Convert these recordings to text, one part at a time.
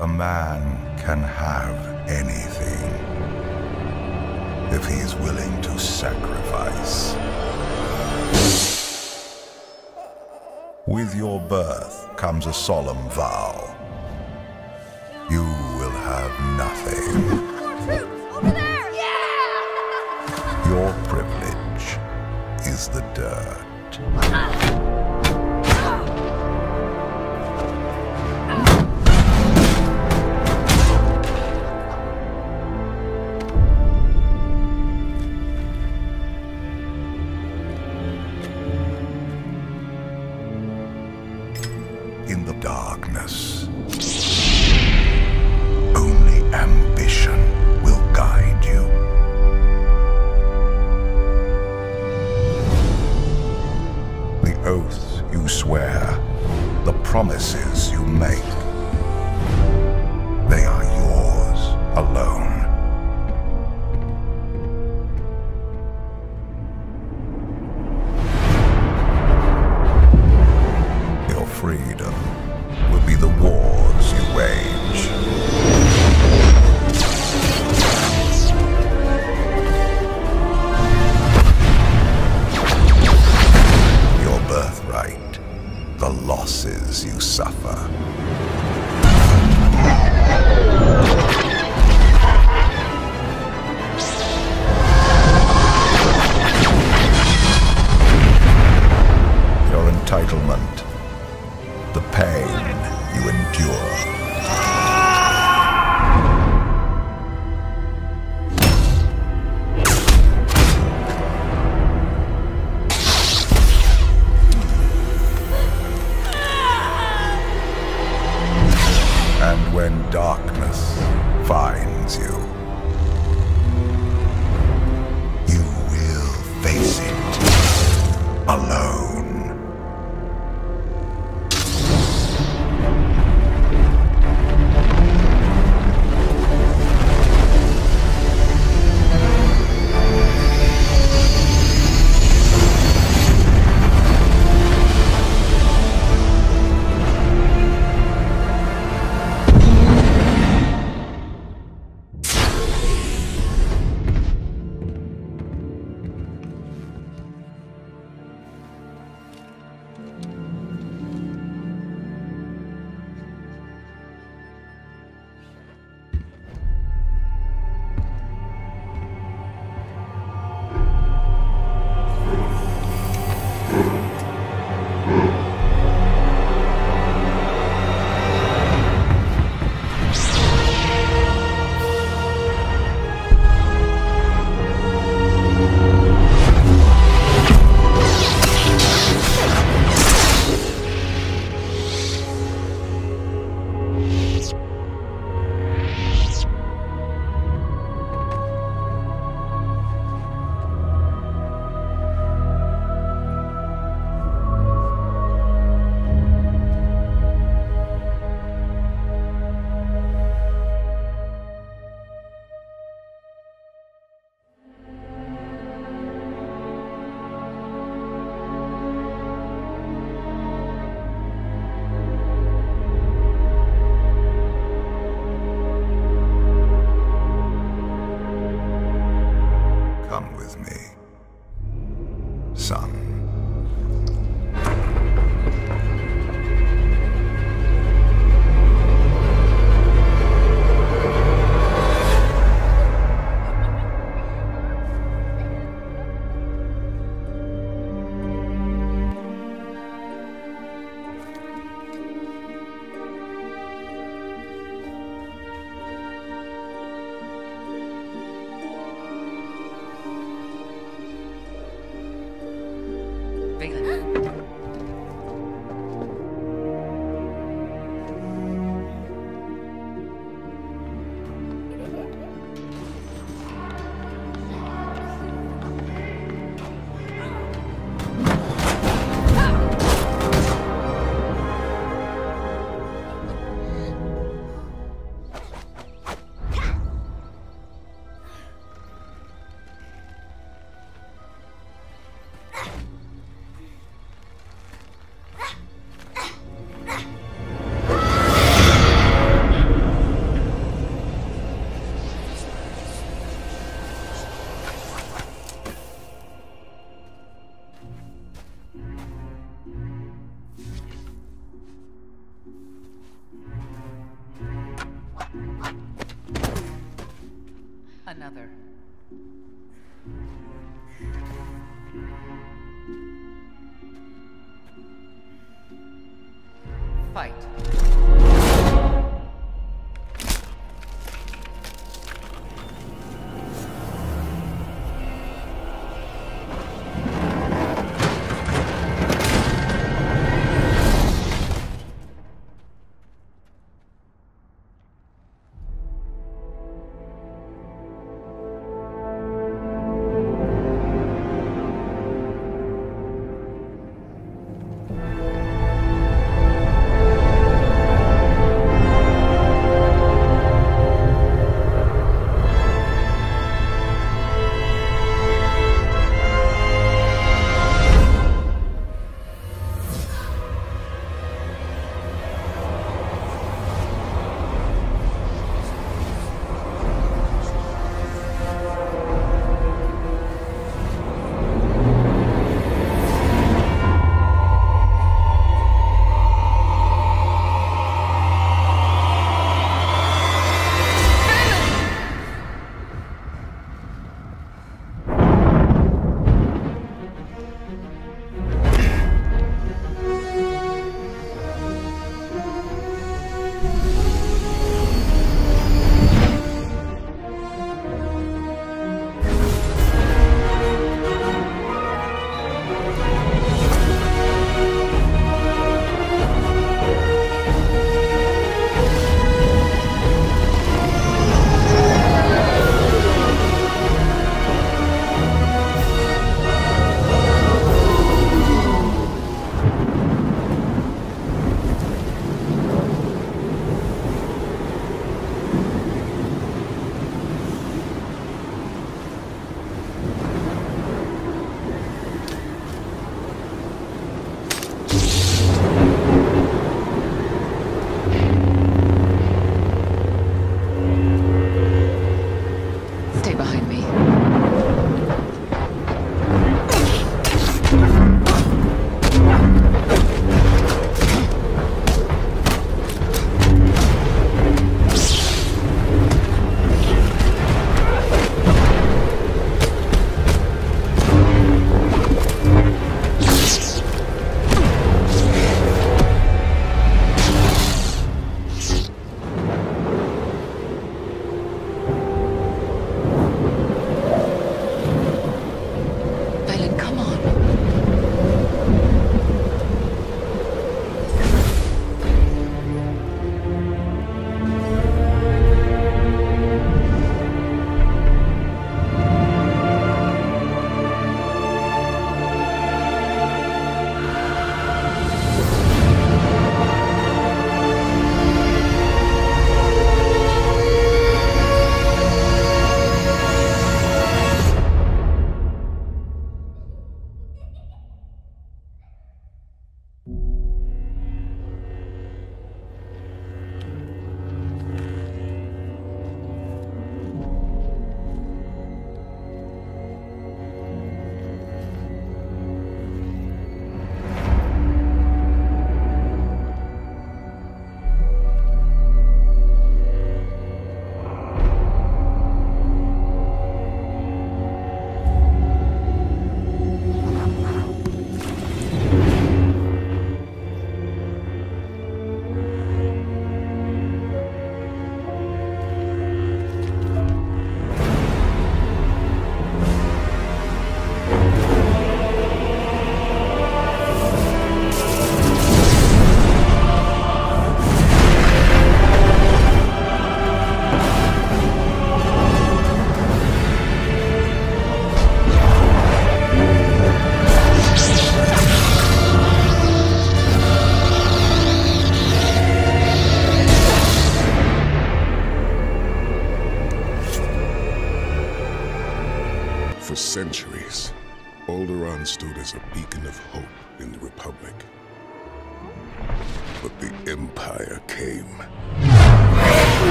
A man can have anything if he is willing to sacrifice. With your birth comes a solemn vow. You will have nothing. In the darkness, only ambition will guide you. The oaths you swear, the promises you make, they are yours alone. The losses you suffer.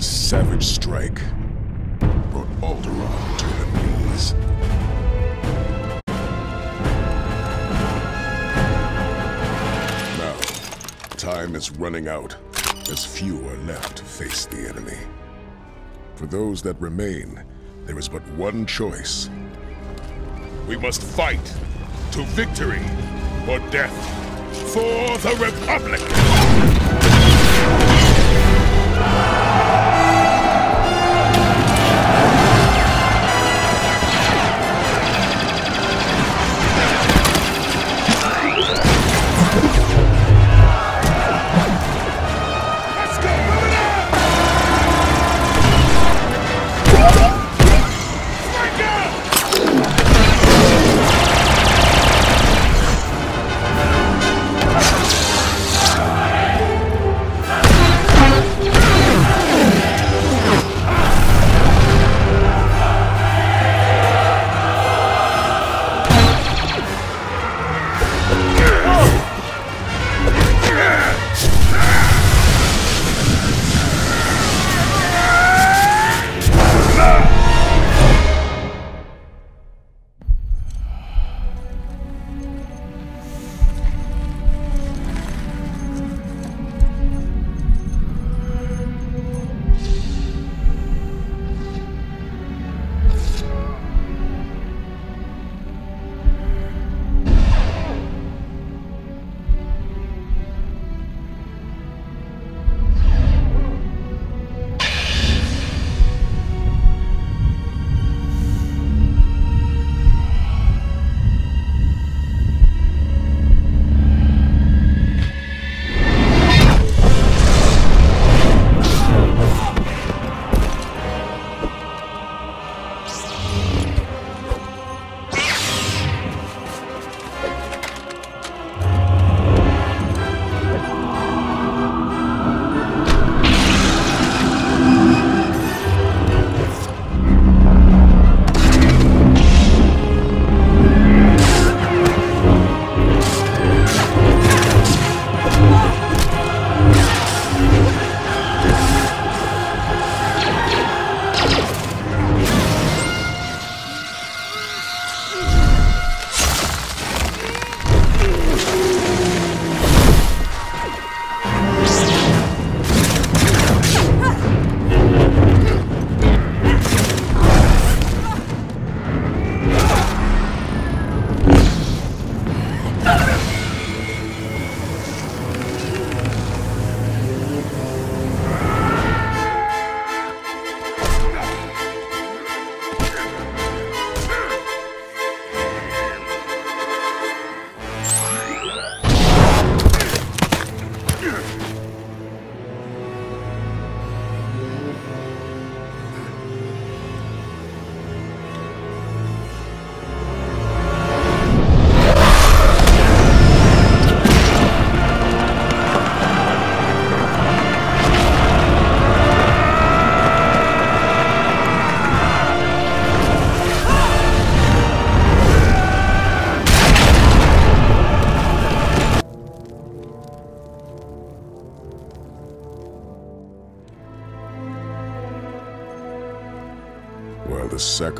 Savage strike, brought Alderaan to her knees. Now, time is running out. as few are left to face the enemy. For those that remain, there is but one choice. We must fight to victory or death for the Republic!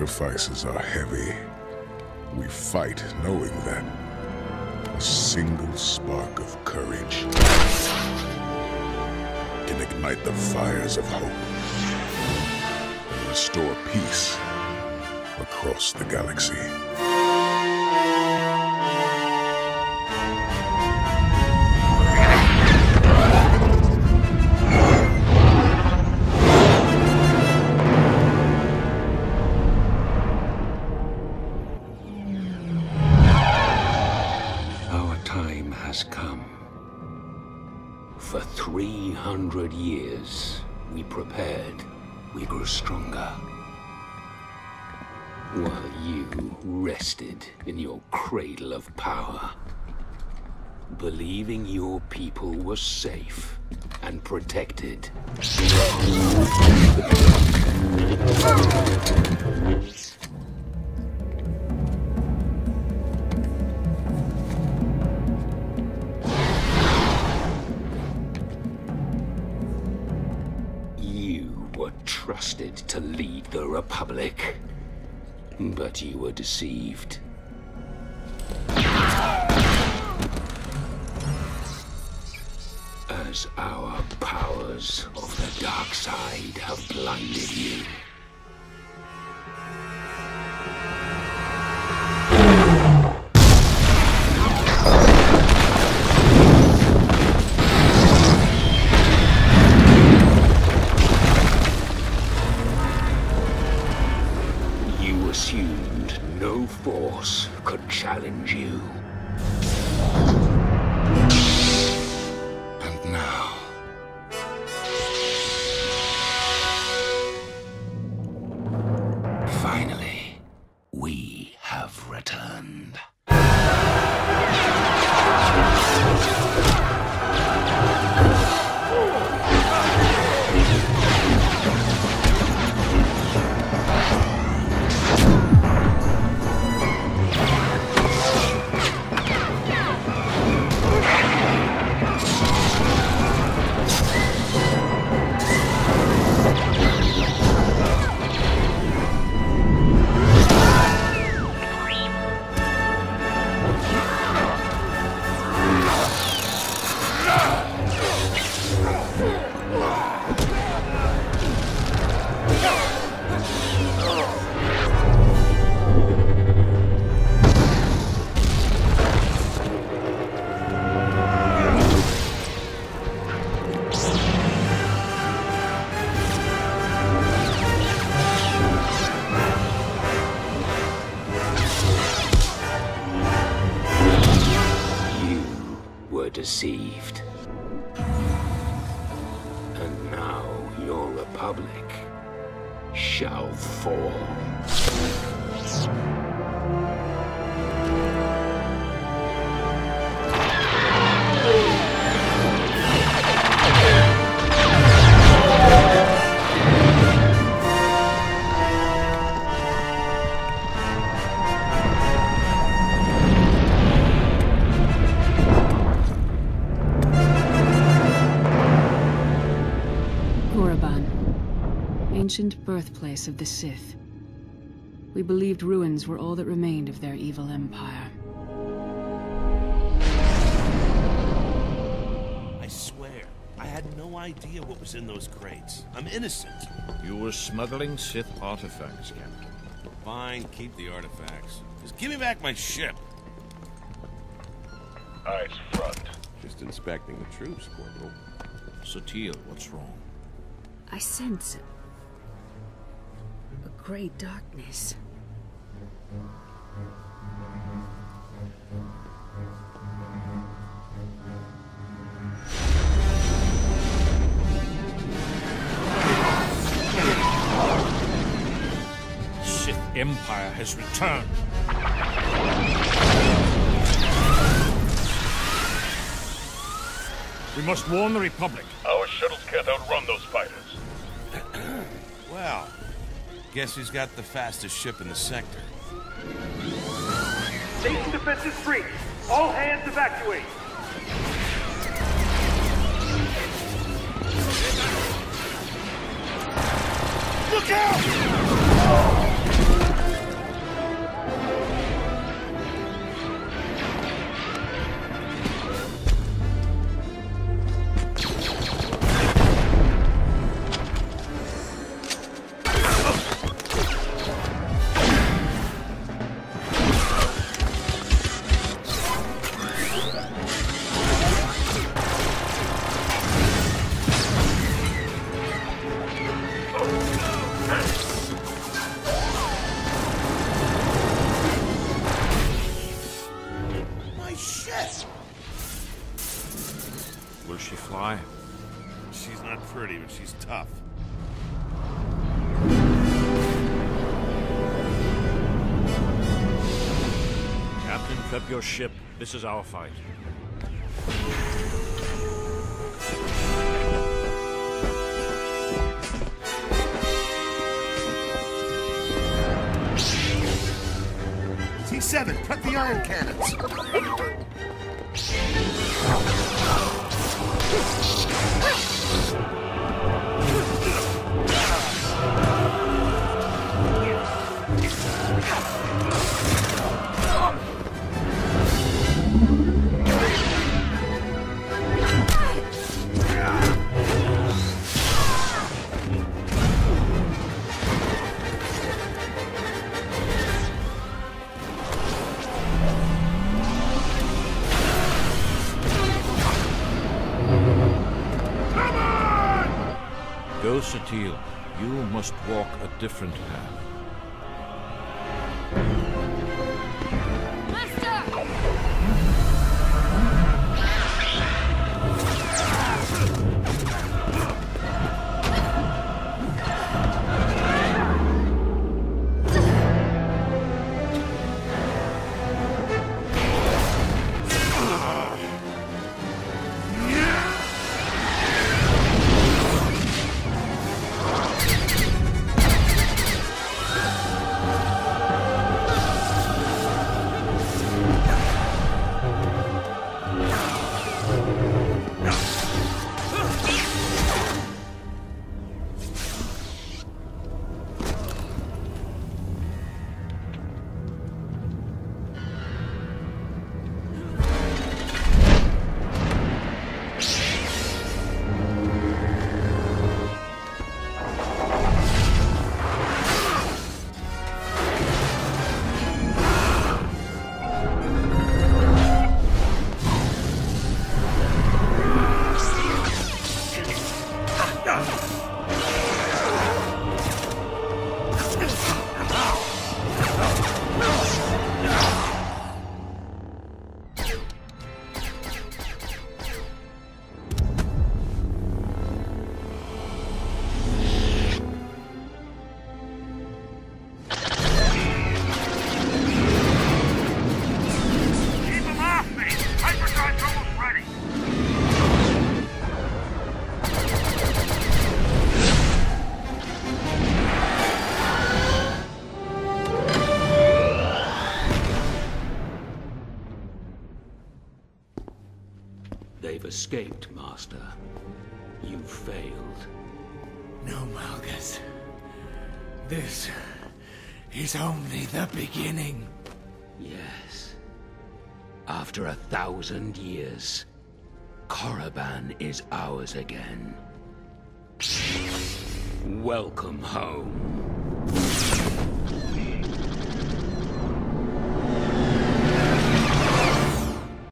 Sacrifices are heavy, we fight knowing that a single spark of courage can ignite the fires of hope and restore peace across the galaxy. 300 years, we prepared, we grew stronger. While you rested in your cradle of power, believing your people were safe and protected. Were trusted to lead the Republic, but you were deceived. as our powers of the dark side have blinded you. You birthplace of the Sith. We believed ruins were all that remained of their evil empire. I swear, I had no idea what was in those crates. I'm innocent. You were smuggling Sith artifacts, Captain. Fine, keep the artifacts. Just give me back my ship. Eyes front. Just inspecting the troops, Corporal. Satele, what's wrong? I sense a great darkness. Sith Empire has returned. We must warn the Republic. Our shuttles can't outrun those fighters. Well, guess who's got the fastest ship in the sector? Station defenses breach. All hands evacuate. Look out! Pretty, but she's tough. Captain, prep your ship. This is our fight. T7, cut the ion cannons! Different path. Escaped, Master. You failed. No, Malgus. This is only the beginning. Yes. After a thousand years, Korriban is ours again. Welcome home.